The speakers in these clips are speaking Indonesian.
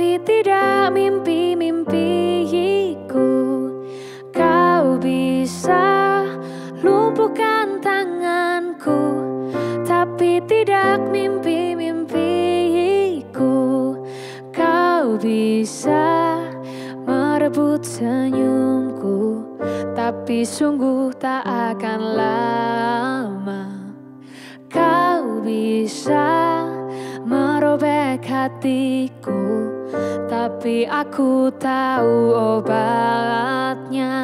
tidak mimpi-mimpiku. Kau bisa lumpuhkan tanganku Tapi tidak mimpi-mimpiku. Kau bisa merebut senyumku Tapi sungguh tak akan lama. Kau bisa merobek hatiku Tapi aku tahu obatnya.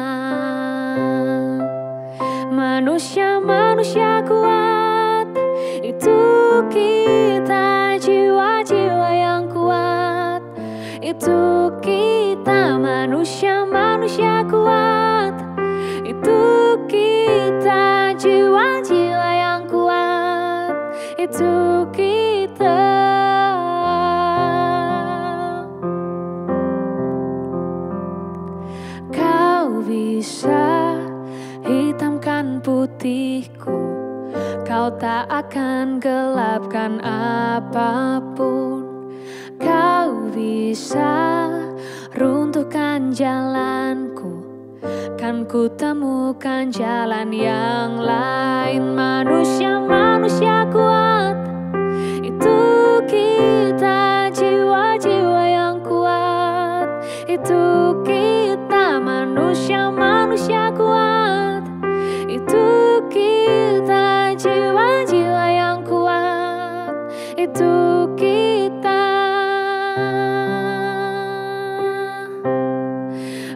Manusia-manusia kuat Itu kita jiwa-jiwa yang kuat. Itu kita manusia-manusia kuat Itu kita jiwa-jiwa yang kuat. Itu kita bisa hitamkan putihku. Kau tak akan gelapkan apa pun. Kau bisa runtuhkan jalanku. Kan ku temukan jalan yang lain. Manusia-manusia kuat Itu kita.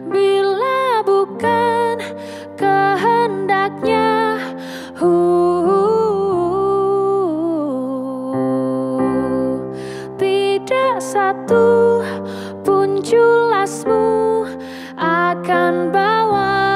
Bila bukan kehendaknya uh, Tidak satu pun culasmu akan bawa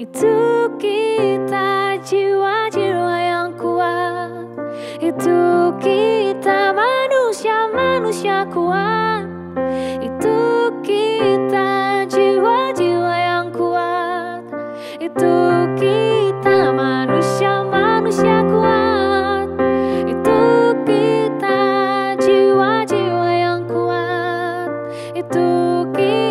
Itu kita jiwa-jiwa yang kuat. Itu kita manusia-manusia kuat. Itu kita jiwa-jiwa yang kuat. Itu kita manusia-manusia kuat. Itu kita jiwa-jiwa yang kuat. Itu kita